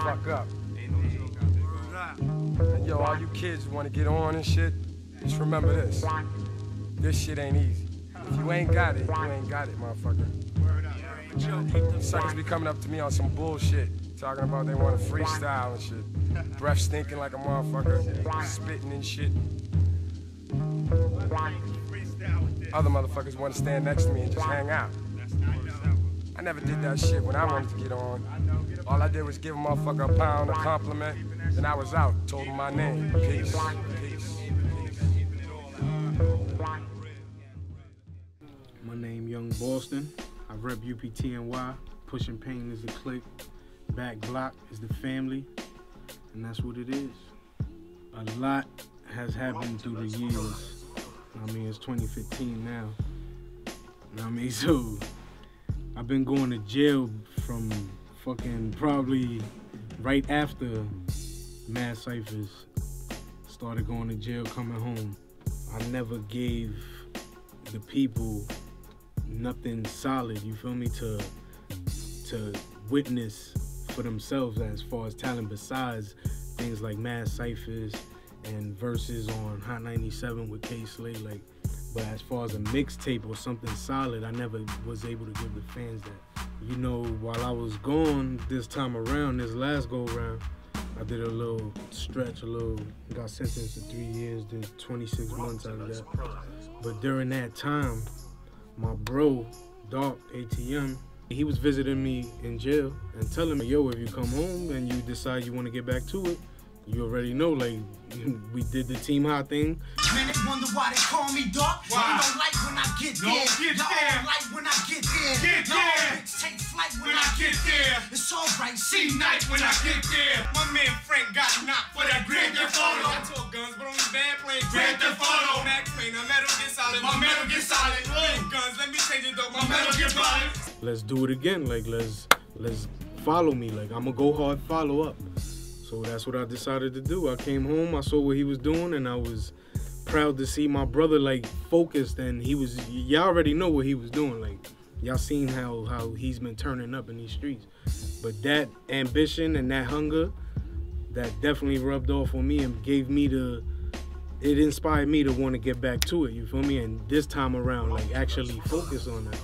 fuck up. And yo, all you kids who want to get on and shit, just remember this. This shit ain't easy. If you ain't got it, you ain't got it, motherfucker. Suckers be coming up to me on some bullshit, talking about they want to freestyle and shit. Breath stinking like a motherfucker, spitting and shit. Other motherfuckers want to stand next to me and just hang out. I never did that shit when I wanted to get on. All I did was give a motherfucker a pound, a compliment, then I was out, told him my name. Peace. Peace. My name Young Boston. I rep UPTNY. Pushing Pain is the clique. Back Block is the family. And that's what it is. A lot has happened through the years. I mean, it's 2015 now. I mean, so I've been going to jail from fucking probably right after Mad Ciphas started going to jail, coming home. I never gave the people nothing solid, you feel me, to to witness for themselves as far as talent besides things like Mad Ciphas and verses on Hot 97 with Kay Slay, like but as far as a mixtape or something solid, I never was able to give the fans that. You know, while I was gone this time around, this last go around, I did a little stretch, a little, got sentenced to three years, did 26 months out of that. But during that time, my bro, Doc, ATM, he was visiting me in jail and telling me, yo, if you come home and you decide you want to get back to it, you already know, like, we did the Team Hot thing. Man, they wonder why they call me Doc. Why? You don't like when I get Don't there. get Y'all there. don't like when I get there. Get Y'all there. bitch take flight when, When I get there. It's alright. See night when I get there. My man Frank got knocked for that Grand Theft Auto. I took guns, but only bad playing Grand Theft Auto. Max Payne, my metal get solid. My metal get solid. Big guns, let me change it though. My metal get solid. let's do it again. Like let's let's follow me. Like I'm gonna go hard, follow up. So that's what I decided to do. I came home, I saw what he was doing, and I was proud to see my brother like focused and he was y'all already know what he was doing. Like y'all seen how how he's been turning up in these streets. But that ambition and that hunger, that definitely rubbed off on me and gave me the it inspired me to want to get back to it, you feel me? And this time around, like actually focus on that.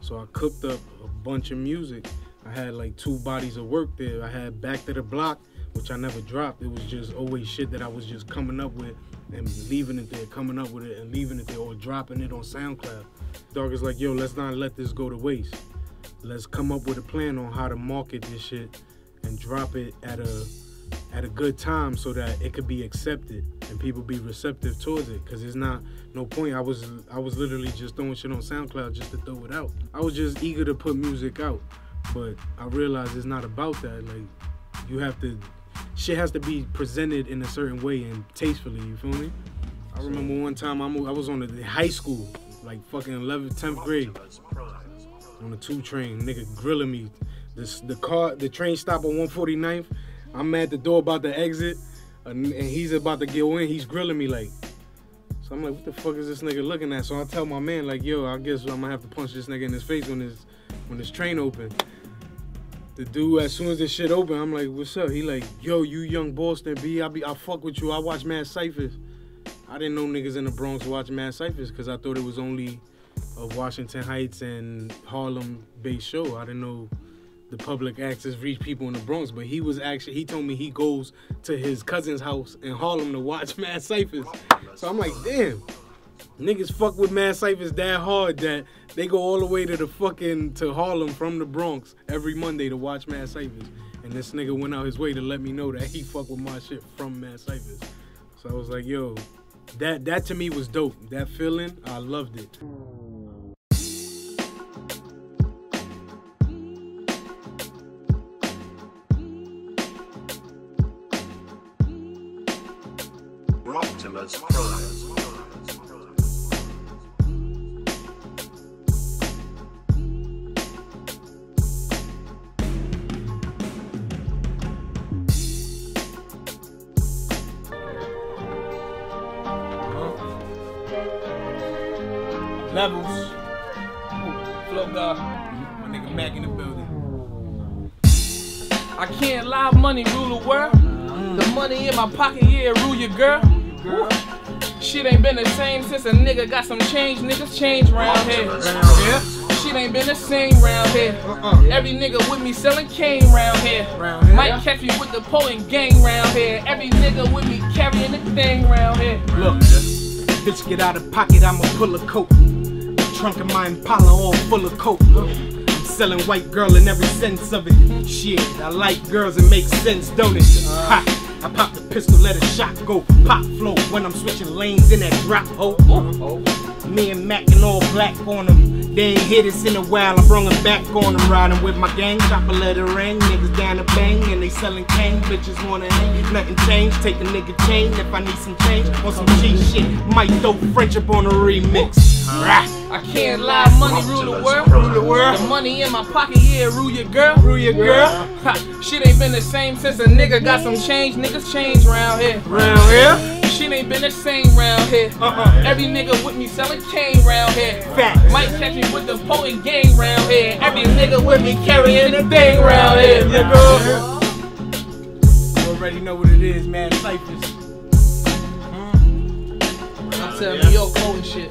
So I cooked up a bunch of music. I had like two bodies of work there. I had Back to the Block, which I never dropped. It was just always shit that I was just coming up with and leaving it there, coming up with it and leaving it there, or dropping it on SoundCloud. Dog is like, yo, let's not let this go to waste. Let's come up with a plan on how to market this shit and drop it at a at a good time so that it could be accepted and people be receptive towards it because it's not no point i was i was literally just throwing shit on soundcloud just to throw it out i was just eager to put music out but i realized it's not about that like you have to shit has to be presented in a certain way and tastefully you feel me i remember one time i mo- I was on the high school like fucking 11th 10th grade on the two train, nigga grilling me. This the car, the train stop on 149th. I'm at the door about to exit, and, and he's about to go in. He's grilling me like. So I'm like, what the fuck is this nigga looking at? So I tell my man like, yo, I guess I'm gonna have to punch this nigga in his face when this when this train open. The dude, as soon as this shit open, I'm like, what's up? He like, yo, you young Boston B, I be, I fuck with you. I watch Mad Ciphas. I didn't know niggas in the Bronx watch Mad Ciphas because I thought it was only a Washington Heights and Harlem based show. I didn't know the public access reach people in the Bronx, but he was actually he told me he goes to his cousin's house in Harlem to watch Mad Ciphas. So I'm like, damn, niggas fuck with Mad Ciphas that hard that they go all the way to the fucking to Harlem from the Bronx every Monday to watch Mad Ciphas. And this nigga went out his way to let me know that he fuck with my shit from Mad Cyphers. So I was like, yo, that that to me was dope. That feeling, I loved it. Levels. Flow God. My nigga Mac in the building. I can't lie, money rule the world. The money in my pocket, yeah, rule your girl. Shit ain't been the same since a nigga got some change. Niggas change round here. Yeah. Shit ain't been the same round here. Every nigga with me selling cane round here. Might catch me with the pulling gang round here. Every nigga with me carrying the thing round here. Look, bitch, get out of pocket, I'ma pull a coat. Trunk of my Impala all full of coke. I'm selling white girl in every sense of it. Shit, I like girls, it makes sense, don't it? Ha! I pop the pistol, let a shot go. Pop flow when I'm switching lanes in that drop hole. Me and Mac and all black on them. They ain't hit us in a while, I brung them back on them. Riding with my gang, chop a letter ring. Niggas down to bang, and they selling cane. Bitches wanna hang, nothing change. Take a nigga chain if I need some change. On some cheap shit, might throw friendship on a remix. Rah. I can't lie, money rule the world. Rule the world. The money in my pocket, yeah, rule your girl. Rule your girl. Ha, shit ain't been the same since a nigga got some change. Niggas change round here. Round here. Shit ain't been the same round here. Uh-uh. Every nigga with me selling cane round here. Facts. Might catch me with the potent gang round here. Every nigga with me carrying a thing round here. Nigga. You already know what it is, man. Cyphers. I'm telling New York potent shit.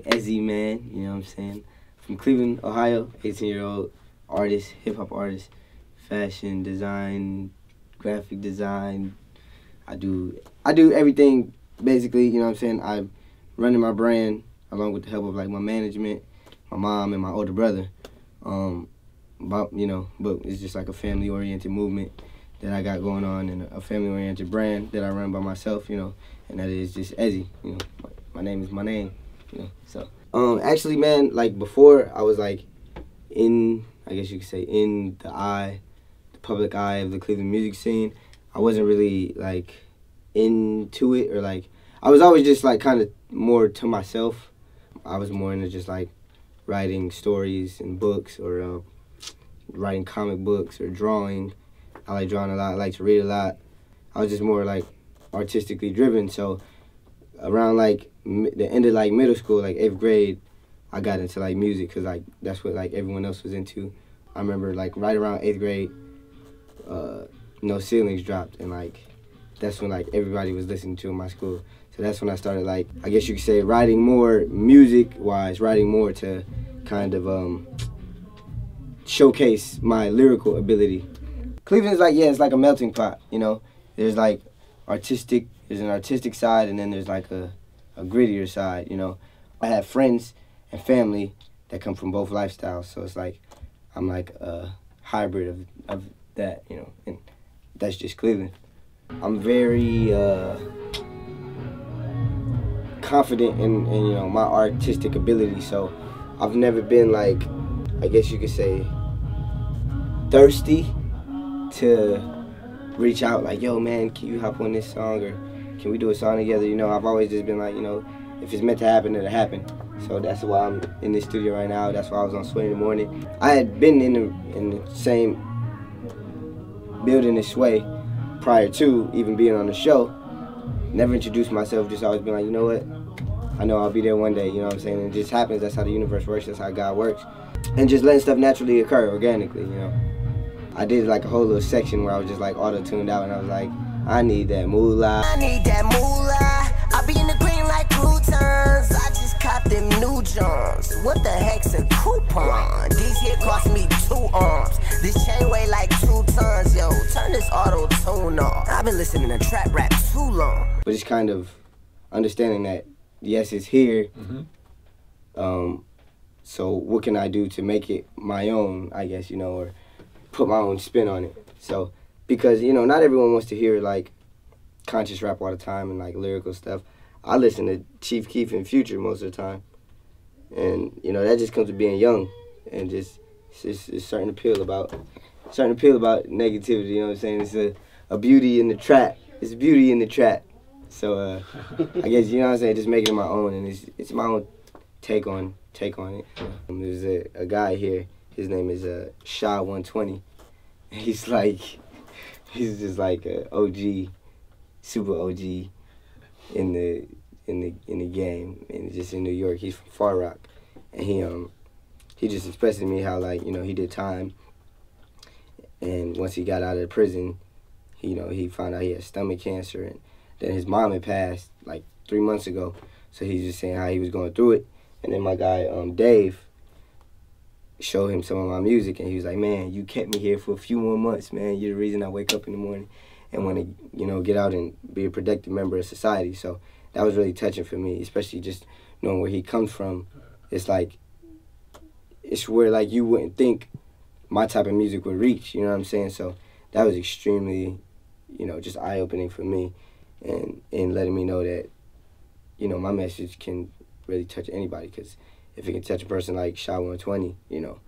boy Ezzy, man. You know what I'm saying? From Cleveland, Ohio, 18 year old artist, hip hop artist, fashion design, graphic design. I do I do everything basically. You know what I'm saying? I'm running my brand along with the help of like my management, my mom, and my older brother. Um, but you know, but it's just like a family oriented movement that I got going on, and a family oriented brand that I run by myself. You know, and that is just Ezzy. You know, my, my name is my name. So um, actually, man, like before, I was like in, I guess you could say, in the eye, the public eye of the Cleveland music scene. I wasn't really like into it or like I was always just like kind of more to myself. I was more into just like writing stories and books or uh, writing comic books or drawing. I like drawing a lot. I like to read a lot. I was just more like artistically driven. So around like the end of like middle school, like eighth grade, I got into like music because like that's what like everyone else was into. I remember like right around eighth grade, uh, No Ceilings dropped and like that's when like everybody was listening to in my school. So that's when I started like I guess you could say writing more music wise, writing more to kind of um showcase my lyrical ability. Cleveland's like yeah, it's like a melting pot, you know. There's like artistic, there's an artistic side, and then there's like a, a grittier side, you know. I have friends and family that come from both lifestyles, so it's like I'm like a hybrid of, of that, you know, and that's just Cleveland. I'm very uh, confident in, in you know my artistic ability, so I've never been like, I guess you could say, thirsty to reach out like, yo man, can you hop on this song or can we do a song together? You know, I've always just been like, you know, if it's meant to happen, it'll happen. So that's why I'm in the studio right now. That's why I was on Sway in the morning. I had been in the in the same building this way prior to even being on the show. Never introduced myself, just always been like, you know what? I know I'll be there one day, you know what I'm saying? It just happens, that's how the universe works, that's how God works. And just letting stuff naturally occur organically, you know. I did like a whole little section where I was just like auto tuned out and I was like, I need that moolah. I need that moolah. I be in the green like croutons. I just caught them new Johns. What the heck's a coupon? These here cost me two arms. This chain weigh like two tons, yo. Turn this auto tune off. I've been listening to trap rap too long. but just kind of understanding that yes it's here um, so what can i do to make it my own i guess you know or put my own spin on it so because you know not everyone wants to hear like conscious rap all the time and like lyrical stuff i listen to chief keef and future most of the time and you know that just comes with being young and just it's just a certain appeal about certain appeal about negativity. You know what I'm saying? It's a, a beauty in the trap. It's beauty in the trap. So uh, I guess you know what I'm saying. Just making it my own, and it's it's my own take on take on it. Um, there's a, a guy here. His name is uh, Shaw 120. He's like, he's just like a OG, super OG in the in the in the game, and just in New York. He's from Far Rock, and he um he just expressed to me how like you know he did time, and once he got out of prison, he, you know he found out he had stomach cancer, and then his mom had passed like three months ago. So he's just saying how he was going through it, and then my guy um Dave showed him some of my music, and he was like, "Man, you kept me here for a few more months, man. You're the reason I wake up in the morning and want to, you know, get out and be a productive member of society." So that was really touching for me, especially just knowing where he comes from. It's like it's where like you wouldn't think my type of music would reach. You know what I'm saying? So that was extremely, you know, just eye opening for me, and and letting me know that, you know, my message can really touch anybody. Because if it can touch a person like Shy 120, you know,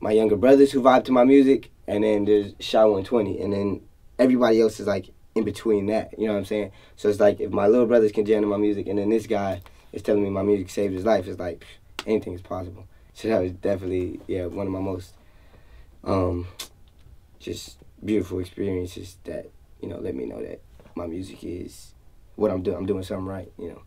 my younger brothers who vibe to my music, and then there's Shy 120, and then everybody else is like in between that. You know what I'm saying? So it's like if my little brothers can jam to my music, and then this guy is telling me my music saved his life, it's like anything is possible. So that was definitely yeah one of my most um just beautiful experiences that you know let me know that my music is what I'm doing. I'm doing something right. You know.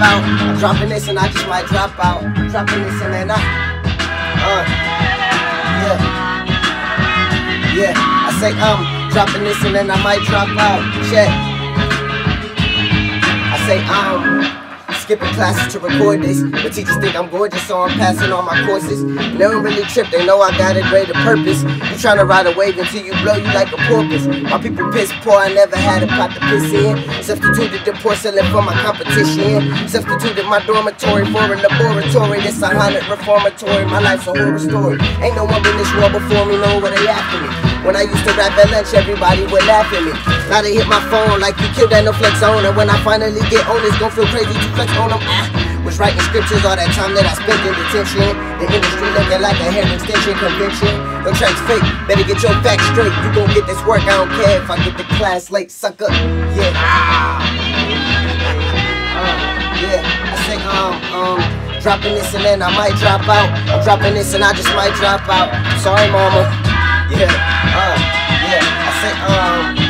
Out. I'm dropping this and I just might drop out. Dropping this and then I, uh, yeah, yeah. I say um, dropping this and then I might drop out. Check. I say um. Skipping classes to record this, but teachers think I'm gorgeous, so I'm passing all my courses. Don't really trip, they know I got a greater purpose. You trying to ride a wave until you blow you like a porpoise. My people piss poor, I never had a pot to piss in. Substituted the porcelain for my competition. Substituted my dormitory for a laboratory. This a haunted reformatory, my life's a horror story. Ain't no one been this world before me, know what they after me. When I used to rap at lunch, everybody would laugh at me. Now they hit my phone like you killed that no flex on. And when I finally get on, it's gon' feel crazy to flex on them. Was writing scriptures all that time that I spent in detention. The industry looking like a hair extension convention. No tracks fake, better get your facts straight. You gon' get this work, I don't care if I get the class late, sucker. Yeah. Yeah, I say um um. Dropping this and then I might drop out. I'm dropping this and I just might drop out. Sorry, mama. Yeah, uh, yeah. I say um.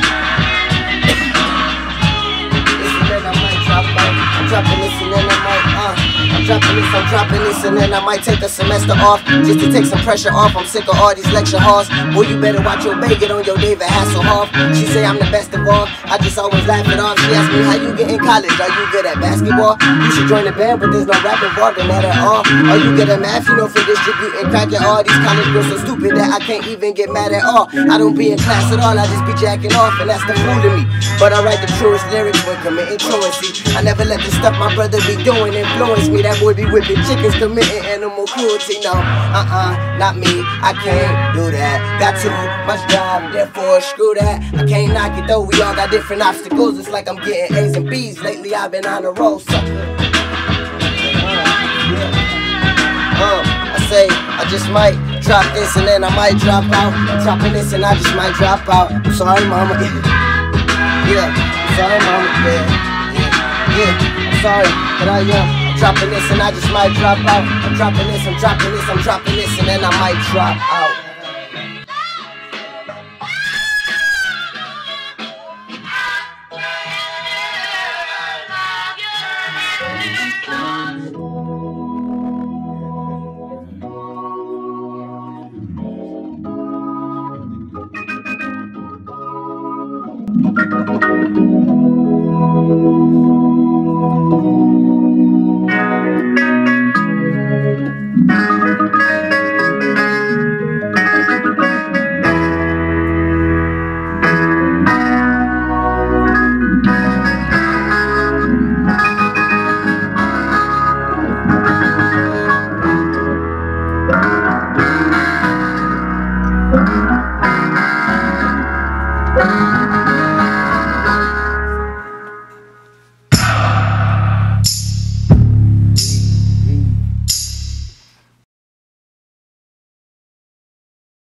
I'm dropping this and I might uh. I'm dropping this, I'm dropping this, and then I might take a semester off just to take some pressure off. I'm sick of all these lecture halls. Boy, you better watch your baby, get on your David Hasselhoff. She say I'm the best of all. I just always laugh it off. She asked me how you get in college. Are you good at basketball? You should join the band, but there's no rap involved in that at all. Are you good at math? You know for distributing crack at all. These college girls so stupid that I can't even get mad at all. I don't be in class at all. I just be jacking off, and that's the fool to me. But I write the truest lyrics when committing truancy. I never let the stuff my brother be doing influence me. That boy be whipping chickens, committing animal cruelty. No, uh-uh, not me. I can't do that. Got too much drive, therefore screw that. I can't knock it though. We all got different obstacles. It's like I'm getting A's and B's. Lately I've been on a roll, sucker. Uh, I say I just might drop this and then I might drop out. I'm dropping this and I just might drop out. I'm sorry, mama. Yeah, I'm sorry, mama. Yeah, yeah, yeah. I'm sorry, but I am. Dropping this and I just might drop out. I'm dropping this, I'm dropping this, I'm dropping this, and then I might drop out.